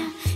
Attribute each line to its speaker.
Speaker 1: yeah.